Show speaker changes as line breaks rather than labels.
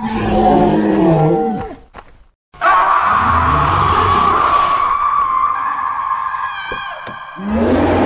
Ah!